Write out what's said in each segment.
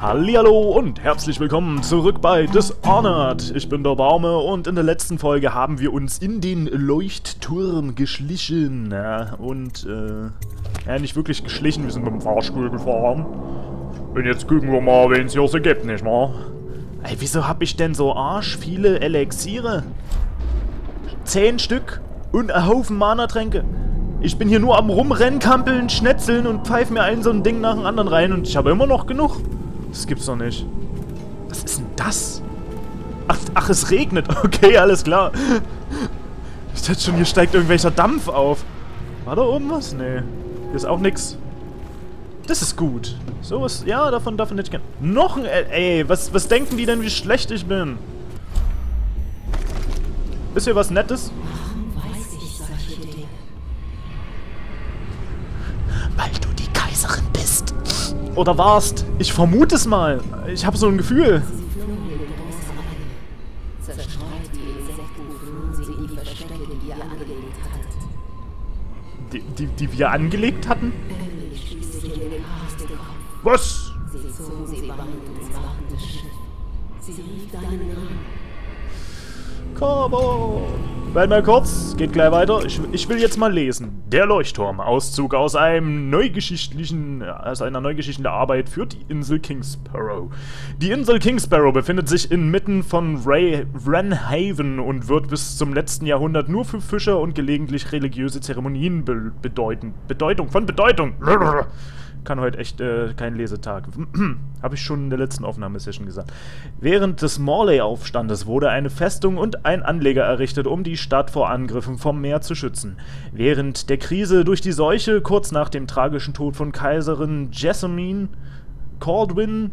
Hallihallo und herzlich willkommen zurück bei Dishonored. Ich bin der Baume und in der letzten Folge haben wir uns in den Leuchtturm geschlichen. Ja, und, äh, ja, nicht wirklich geschlichen, wir sind mit dem Fahrstuhl gefahren. Und jetzt gucken wir mal, wen es hier so gibt, nicht wahr? Ey, wieso hab ich denn so arsch viele Elixiere? Zehn Stück und ein Haufen Mana-Tränke. Ich bin hier nur am rumrennen, kampeln, schnetzeln und pfeife mir ein so ein Ding nach dem anderen rein und ich habe immer noch genug. Das gibt's doch nicht. Was ist denn das? Ach, ach, es regnet. Okay, alles klar. Ich dachte schon, hier steigt irgendwelcher Dampf auf. War da oben was? Nee. Hier ist auch nix. Das ist gut. So ist... Ja, davon, davon hätte ich gern... Noch ein... Ey, was, was denken die denn, wie schlecht ich bin? Ist hier was Nettes? Weil du die Kaiserin bist. Oder warst. Ich vermute es mal. Ich habe so ein Gefühl. Die, die, die wir angelegt hatten? Was? Corvo! Warte mal kurz, geht gleich weiter. Ich, ich, will jetzt mal lesen. Der Leuchtturm, Auszug aus einem neugeschichtlichen, aus einer neugeschichtlichen Arbeit für die Insel Kingsparrow. Die Insel Kingsparrow befindet sich inmitten von Ray, Wrenhaven und wird bis zum letzten Jahrhundert nur für Fischer und gelegentlich religiöse Zeremonien be bedeuten. Bedeutung, von Bedeutung! Kann heute echt äh, kein Lesetag. Habe ich schon in der letzten Aufnahmesession gesagt. Während des Morley-Aufstandes wurde eine Festung und ein Anleger errichtet, um die Stadt vor Angriffen vom Meer zu schützen. Während der Krise durch die Seuche kurz nach dem tragischen Tod von Kaiserin Jessamine Caldwin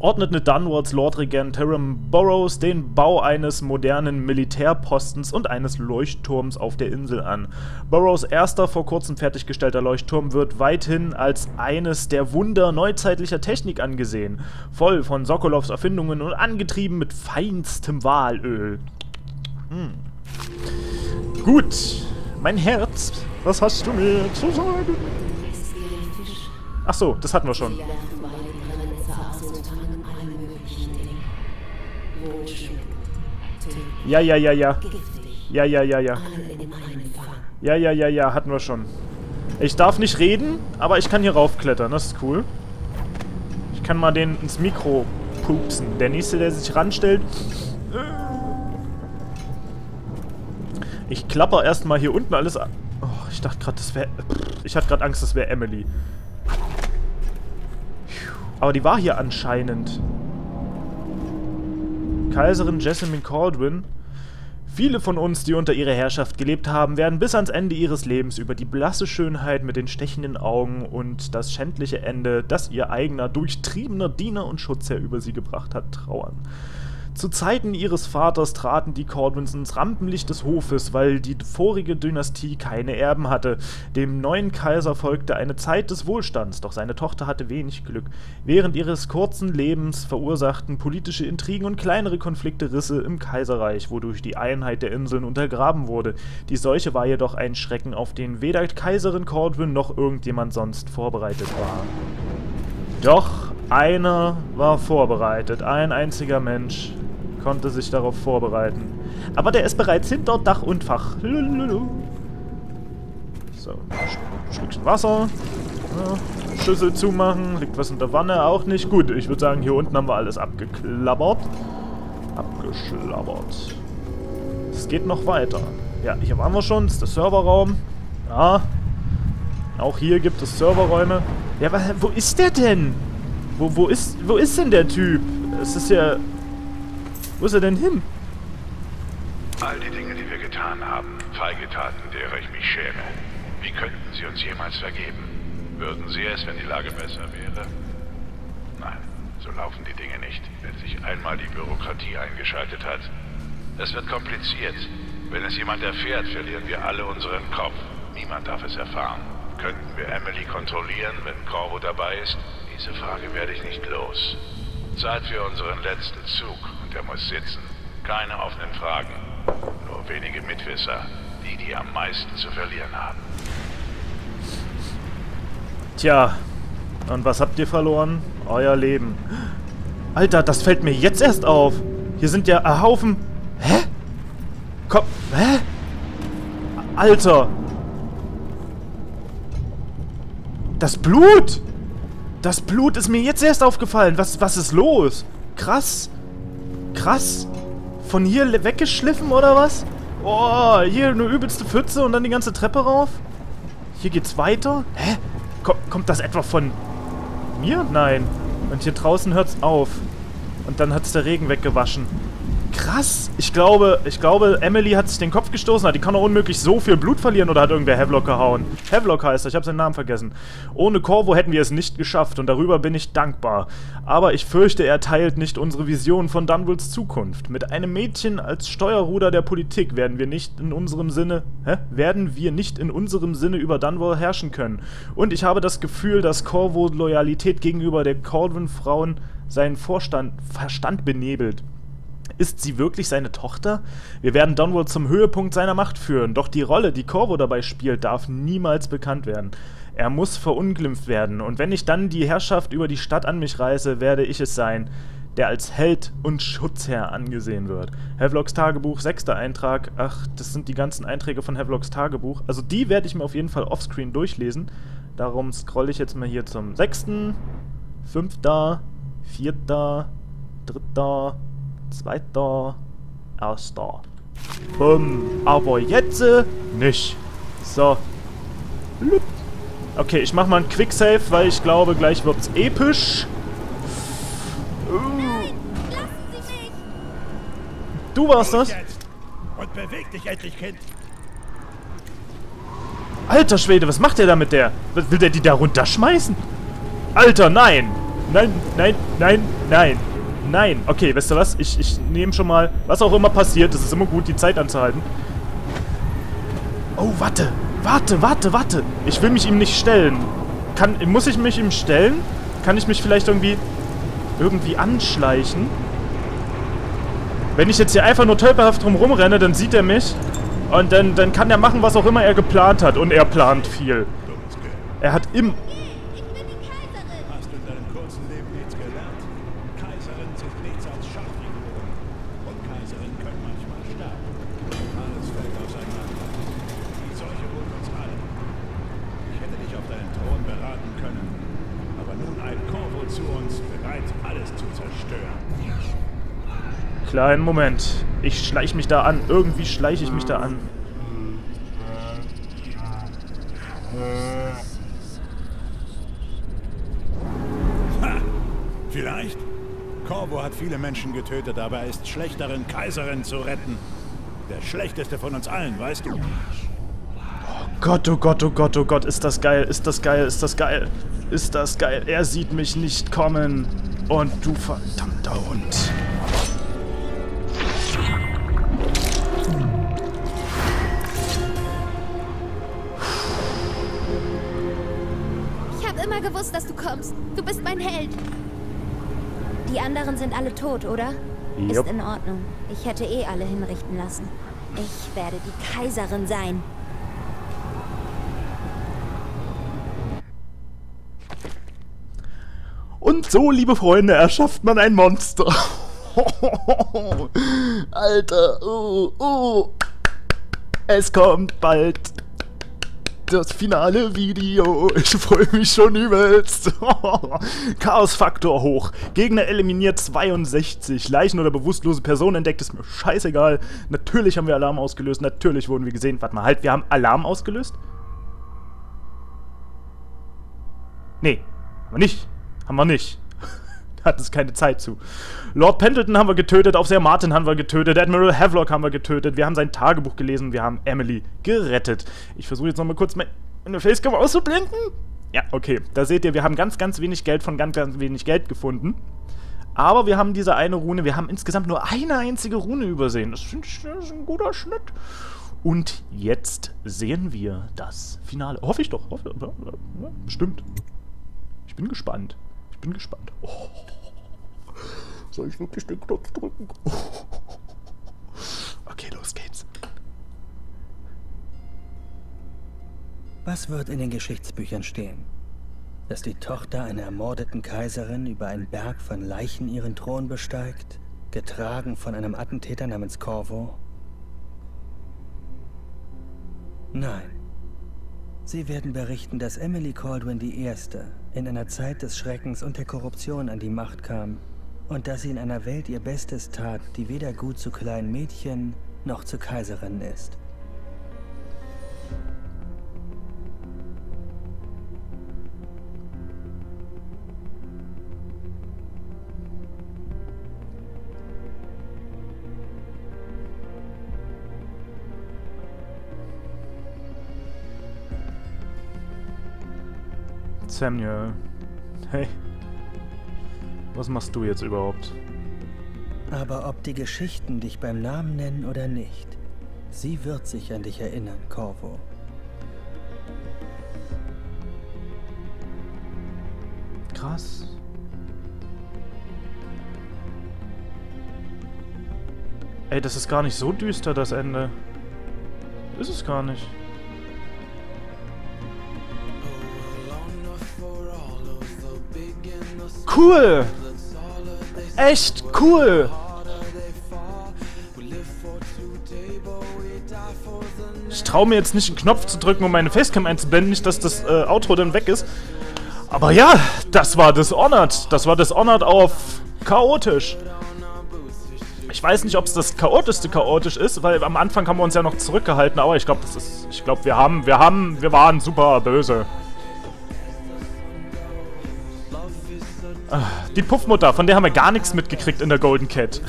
ordnete Dunwards Lordregent Hiram Burroughs den Bau eines modernen Militärpostens und eines Leuchtturms auf der Insel an. Burroughs erster vor kurzem fertiggestellter Leuchtturm wird weithin als eines der Wunder neuzeitlicher Technik angesehen, voll von Sokolows Erfindungen und angetrieben mit feinstem Walöl. Hm. Gut, mein Herz, was hast du mir zu sagen? Ach so, das hatten wir schon. Ja, ja, ja, ja. Ja, ja, ja, ja. Ja, ja, ja, ja, hatten wir schon. Ich darf nicht reden, aber ich kann hier raufklettern. Das ist cool. Ich kann mal den ins Mikro pupsen. Der nächste, der sich ranstellt... Ich klapper erstmal hier unten alles an. Oh, ich dachte gerade, das wäre... Ich hatte gerade Angst, das wäre Emily. Aber die war hier anscheinend. Kaiserin Jessamine Caldwin. Viele von uns, die unter ihrer Herrschaft gelebt haben, werden bis ans Ende ihres Lebens über die blasse Schönheit mit den stechenden Augen und das schändliche Ende, das ihr eigener, durchtriebener Diener und Schutzherr über sie gebracht hat, trauern. Zu Zeiten ihres Vaters traten die Caldwins ins Rampenlicht des Hofes, weil die vorige Dynastie keine Erben hatte. Dem neuen Kaiser folgte eine Zeit des Wohlstands, doch seine Tochter hatte wenig Glück. Während ihres kurzen Lebens verursachten politische Intrigen und kleinere Konflikte Risse im Kaiserreich, wodurch die Einheit der Inseln untergraben wurde. Die Seuche war jedoch ein Schrecken, auf den weder Kaiserin Caldwin noch irgendjemand sonst vorbereitet war. Doch einer war vorbereitet, ein einziger Mensch, konnte sich darauf vorbereiten. Aber der ist bereits hinter Dach und Fach. So, ein Stückchen Wasser. Ja, Schüssel zumachen. Liegt was in der Wanne? Auch nicht. Gut, ich würde sagen, hier unten haben wir alles abgeklappert. Abgeschlabbert. Es geht noch weiter. Ja, hier waren wir schon. Das ist der Serverraum. Ja. Auch hier gibt es Serverräume. Ja, wo ist der denn? Wo, wo, ist, wo ist denn der Typ? Es ist ja wo ist er denn hin? All die Dinge, die wir getan haben, feige Taten, derer ich mich schäme. Wie könnten sie uns jemals vergeben? Würden sie es, wenn die Lage besser wäre? Nein, so laufen die Dinge nicht, wenn sich einmal die Bürokratie eingeschaltet hat. Es wird kompliziert. Wenn es jemand erfährt, verlieren wir alle unseren Kopf. Niemand darf es erfahren. Könnten wir Emily kontrollieren, wenn Corvo dabei ist? Diese Frage werde ich nicht los. Zeit für unseren letzten Zug der muss sitzen. Keine offenen Fragen. Nur wenige Mitwisser, die, die am meisten zu verlieren haben. Tja, Und was habt ihr verloren? Euer Leben. Alter, das fällt mir jetzt erst auf. Hier sind ja ein Haufen... Hä? Komm, hä? Alter. Das Blut! Das Blut ist mir jetzt erst aufgefallen. Was, was ist los? Krass. Krass. Von hier weggeschliffen oder was? Oh, hier eine übelste Pfütze und dann die ganze Treppe rauf. Hier geht's weiter. Hä? Komm, kommt das etwa von mir? Nein. Und hier draußen hört's auf. Und dann hat's der Regen weggewaschen. Krass. Ich glaube, ich glaube, Emily hat sich den Kopf gestoßen. Die kann doch unmöglich so viel Blut verlieren oder hat irgendwer Havelock gehauen. Havelock heißt er, ich habe seinen Namen vergessen. Ohne Corvo hätten wir es nicht geschafft und darüber bin ich dankbar. Aber ich fürchte, er teilt nicht unsere Vision von Dunwalls Zukunft. Mit einem Mädchen als Steuerruder der Politik werden wir nicht in unserem Sinne, hä? Werden wir nicht in unserem Sinne über Dunwall herrschen können. Und ich habe das Gefühl, dass Corvo Loyalität gegenüber der Caldwin-Frauen seinen Vorstand, Verstand benebelt. Ist sie wirklich seine Tochter? Wir werden Donwell zum Höhepunkt seiner Macht führen, doch die Rolle, die Corvo dabei spielt, darf niemals bekannt werden. Er muss verunglimpft werden, und wenn ich dann die Herrschaft über die Stadt an mich reiße, werde ich es sein, der als Held und Schutzherr angesehen wird. Havelocks Tagebuch, sechster Eintrag. Ach, das sind die ganzen Einträge von Havelocks Tagebuch. Also die werde ich mir auf jeden Fall offscreen durchlesen. Darum scrolle ich jetzt mal hier zum sechsten, fünfter, vierter, dritter, zweiter, erster. Bumm. Aber jetzt äh, nicht. So. Okay, ich mach mal einen Quicksave, weil ich glaube, gleich wird's episch. Du warst das? Und beweg dich endlich, Kind. Alter Schwede, was macht der da mit der? Will der die da runterschmeißen? Alter, nein! Nein, nein, nein, nein. Nein. Okay, weißt du was? Ich, ich nehme schon mal, was auch immer passiert, es ist immer gut, die Zeit anzuhalten. Oh, warte. Warte, warte, warte. Ich will mich ihm nicht stellen. Kann, muss ich mich ihm stellen? Kann ich mich vielleicht irgendwie, irgendwie anschleichen? Wenn ich jetzt hier einfach nur tölperhaft drum rumrenne, dann sieht er mich. Und dann, dann kann er machen, was auch immer er geplant hat. Und er plant viel. Er hat im... Kleinen Moment. Ich schleiche mich da an. Irgendwie schleiche ich mich da an. Ha, vielleicht. Corvo hat viele Menschen getötet, aber er ist schlechteren Kaiserin zu retten. Der schlechteste von uns allen, weißt du? Oh Gott, oh Gott, oh Gott, oh Gott, ist das geil, ist das geil, ist das geil, ist das geil. Er sieht mich nicht kommen. Und du verdammter Hund. Gewusst, dass du kommst. Du bist mein Held. Die anderen sind alle tot, oder? Yep. Ist in Ordnung. Ich hätte eh alle hinrichten lassen. Ich werde die Kaiserin sein. Und so, liebe Freunde, erschafft man ein Monster. Alter, oh, oh. Es kommt bald das finale Video. Ich freue mich schon übelst. Chaos-Faktor hoch. Gegner eliminiert 62. Leichen oder bewusstlose Personen entdeckt, ist mir scheißegal. Natürlich haben wir Alarm ausgelöst. Natürlich wurden wir gesehen. Warte mal, halt, wir haben Alarm ausgelöst? Nee, haben wir nicht. Haben wir nicht hat es keine Zeit zu. Lord Pendleton haben wir getötet, Aufseher Martin haben wir getötet, Admiral Havelock haben wir getötet, wir haben sein Tagebuch gelesen, wir haben Emily gerettet. Ich versuche jetzt nochmal kurz meine Facecam auszublenden. Ja, okay. Da seht ihr, wir haben ganz, ganz wenig Geld von ganz, ganz wenig Geld gefunden. Aber wir haben diese eine Rune, wir haben insgesamt nur eine einzige Rune übersehen. Das finde ist ein guter Schnitt. Und jetzt sehen wir das Finale. Hoffe ich doch. Hoffe, ja, bestimmt. Ich bin gespannt. Ich bin gespannt. Oh. Soll ich wirklich den Knopf drücken? Okay, los geht's. Was wird in den Geschichtsbüchern stehen? dass die Tochter einer ermordeten Kaiserin über einen Berg von Leichen ihren Thron besteigt, getragen von einem Attentäter namens Corvo? Nein. Sie werden berichten, dass Emily Caldwin I. in einer Zeit des Schreckens und der Korruption an die Macht kam und dass sie in einer Welt ihr Bestes tat, die weder gut zu kleinen Mädchen noch zu Kaiserinnen ist. Samuel. Hey. Was machst du jetzt überhaupt? Aber ob die Geschichten dich beim Namen nennen oder nicht, sie wird sich an dich erinnern, Corvo. Krass. Ey, das ist gar nicht so düster, das Ende. Ist es gar nicht. Cool! Echt cool! Ich traue mir jetzt nicht einen Knopf zu drücken, um meine Facecam einzublenden, nicht, dass das äh, Outro dann weg ist. Aber ja, das war Dishonored. Das war Dishonored auf chaotisch. Ich weiß nicht, ob es das chaotischste chaotisch ist, weil am Anfang haben wir uns ja noch zurückgehalten, aber ich glaube, das ist. Ich glaube, wir haben, wir haben, wir waren super böse. Die Puffmutter, von der haben wir gar nichts mitgekriegt in der Golden Cat.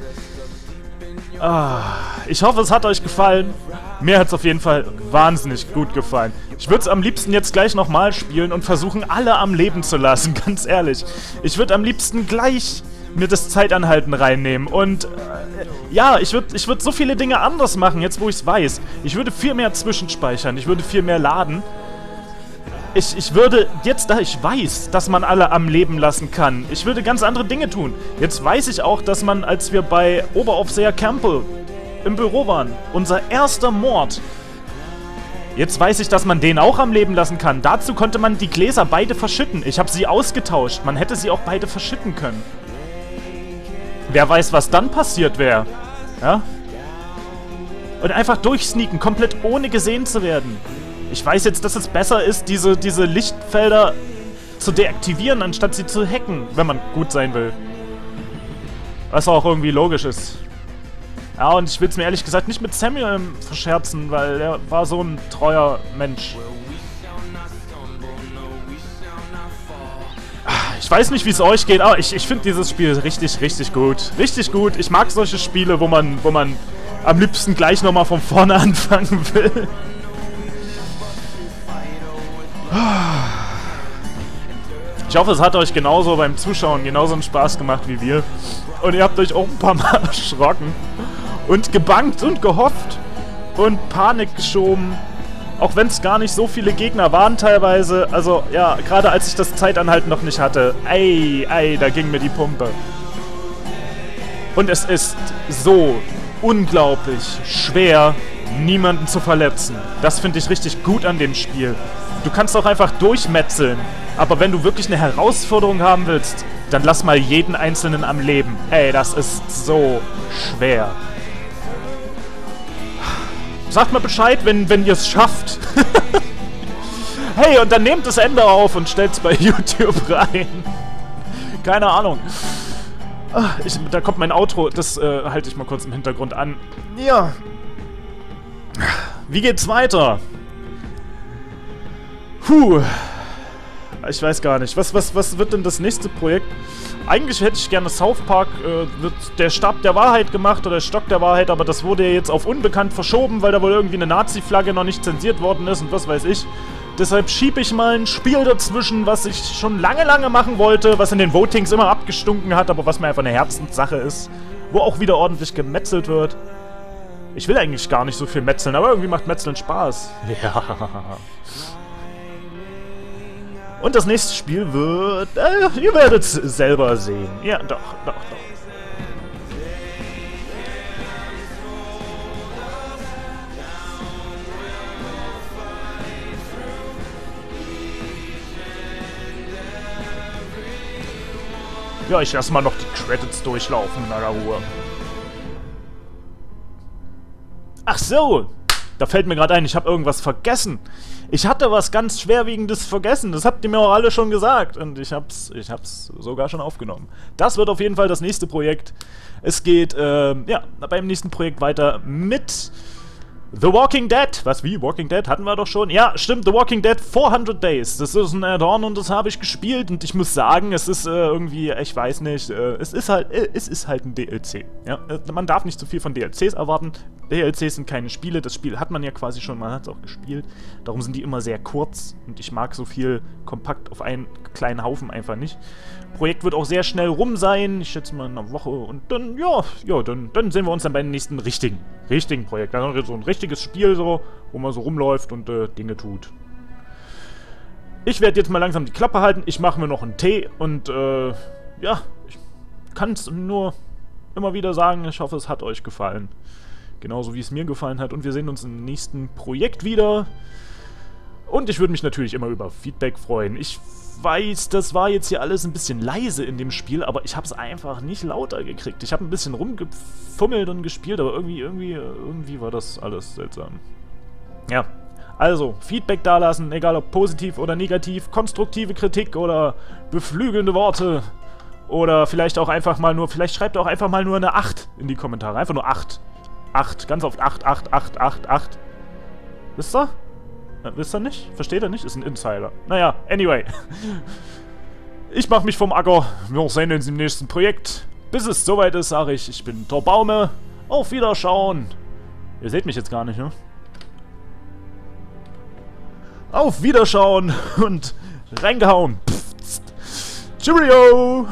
ah, ich hoffe, es hat euch gefallen. Mir hat es auf jeden Fall wahnsinnig gut gefallen. Ich würde es am liebsten jetzt gleich nochmal spielen und versuchen, alle am Leben zu lassen, ganz ehrlich. Ich würde am liebsten gleich mir das Zeitanhalten reinnehmen und... Äh, ja, ich würde ich würd so viele Dinge anders machen, jetzt wo ich es weiß. Ich würde viel mehr zwischenspeichern, ich würde viel mehr laden. Ich, ich würde, jetzt da ich weiß, dass man alle am Leben lassen kann, ich würde ganz andere Dinge tun. Jetzt weiß ich auch, dass man, als wir bei Oberaufseher Campbell im Büro waren, unser erster Mord, jetzt weiß ich, dass man den auch am Leben lassen kann. Dazu konnte man die Gläser beide verschütten. Ich habe sie ausgetauscht. Man hätte sie auch beide verschütten können. Wer weiß, was dann passiert wäre. Ja? Und einfach durchsneaken, komplett ohne gesehen zu werden. Ich weiß jetzt, dass es besser ist, diese, diese Lichtfelder zu deaktivieren, anstatt sie zu hacken, wenn man gut sein will. Was auch irgendwie logisch ist. Ja, und ich will es mir ehrlich gesagt nicht mit Samuel verscherzen, weil er war so ein treuer Mensch. Ich weiß nicht, wie es euch geht, aber ich, ich finde dieses Spiel richtig, richtig gut. Richtig gut. Ich mag solche Spiele, wo man, wo man am liebsten gleich nochmal von vorne anfangen will. Ich hoffe, es hat euch genauso beim Zuschauen genauso einen Spaß gemacht wie wir. Und ihr habt euch auch ein paar Mal erschrocken. Und gebankt und gehofft. Und Panik geschoben. Auch wenn es gar nicht so viele Gegner waren teilweise. Also, ja, gerade als ich das Zeitanhalten noch nicht hatte. Ey, ey, da ging mir die Pumpe. Und es ist so unglaublich schwer, niemanden zu verletzen. Das finde ich richtig gut an dem Spiel. Du kannst auch einfach durchmetzeln. Aber wenn du wirklich eine Herausforderung haben willst, dann lass mal jeden Einzelnen am Leben. Ey, das ist so schwer. Sagt mal Bescheid, wenn, wenn ihr es schafft. hey, und dann nehmt das Ende auf und stellt es bei YouTube rein. Keine Ahnung. Ah, ich, da kommt mein Outro, das äh, halte ich mal kurz im Hintergrund an. Ja. Wie geht's weiter? Puh. Ich weiß gar nicht. Was, was, was wird denn das nächste Projekt? Eigentlich hätte ich gerne South Park, äh, wird der Stab der Wahrheit gemacht oder der Stock der Wahrheit, aber das wurde ja jetzt auf unbekannt verschoben, weil da wohl irgendwie eine Nazi-Flagge noch nicht zensiert worden ist und was weiß ich. Deshalb schiebe ich mal ein Spiel dazwischen, was ich schon lange, lange machen wollte, was in den Votings immer abgestunken hat, aber was mir einfach eine Herzenssache ist, wo auch wieder ordentlich gemetzelt wird. Ich will eigentlich gar nicht so viel metzeln, aber irgendwie macht Metzeln Spaß. Ja. Und das nächste Spiel wird... Äh, ihr werdet es selber sehen. Ja, doch, doch, doch. Ja, ich lasse mal noch die Credits durchlaufen in aller Ruhe. Ach so, da fällt mir gerade ein, ich habe irgendwas vergessen. Ich hatte was ganz Schwerwiegendes vergessen. Das habt ihr mir auch alle schon gesagt. Und ich hab's, ich hab's sogar schon aufgenommen. Das wird auf jeden Fall das nächste Projekt. Es geht, äh, ja, beim nächsten Projekt weiter mit The Walking Dead. Was, wie? Walking Dead? Hatten wir doch schon. Ja, stimmt, The Walking Dead 400 Days. Das ist ein Add-on und das habe ich gespielt. Und ich muss sagen, es ist äh, irgendwie, ich weiß nicht, äh, es ist halt, äh, es ist halt ein DLC. Ja? Äh, man darf nicht zu viel von DLCs erwarten. DLCs sind keine Spiele. Das Spiel hat man ja quasi schon, man hat es auch gespielt. Darum sind die immer sehr kurz. Und ich mag so viel kompakt auf einen kleinen Haufen einfach nicht. Projekt wird auch sehr schnell rum sein. Ich schätze mal in einer Woche. Und dann, ja, ja, dann, dann sehen wir uns dann bei den nächsten richtigen, richtigen Projekt. Dann so ein richtiges Spiel so, wo man so rumläuft und äh, Dinge tut. Ich werde jetzt mal langsam die Klappe halten. Ich mache mir noch einen Tee und, äh, ja, ich kann es nur immer wieder sagen. Ich hoffe, es hat euch gefallen. Genauso wie es mir gefallen hat. Und wir sehen uns im nächsten Projekt wieder. Und ich würde mich natürlich immer über Feedback freuen. Ich weiß, das war jetzt hier alles ein bisschen leise in dem Spiel, aber ich habe es einfach nicht lauter gekriegt. Ich habe ein bisschen rumgefummelt und gespielt, aber irgendwie, irgendwie, irgendwie war das alles seltsam. Ja, also, Feedback dalassen, egal ob positiv oder negativ, konstruktive Kritik oder beflügelnde Worte. Oder vielleicht auch einfach mal nur, vielleicht schreibt auch einfach mal nur eine 8 in die Kommentare. Einfach nur 8. 8, ganz oft 8, 8, 8, 8, 8. Wisst ihr? Äh, wisst ihr nicht? Versteht ihr nicht? Ist ein Insider. Naja, anyway. Ich mach mich vom Acker. Wir sehen uns im nächsten Projekt. Bis es soweit ist, sage ich, ich bin Torbaume. Auf Wiederschauen. Ihr seht mich jetzt gar nicht, ne? Auf Wiederschauen und reingehauen. Pfft. Cheerio!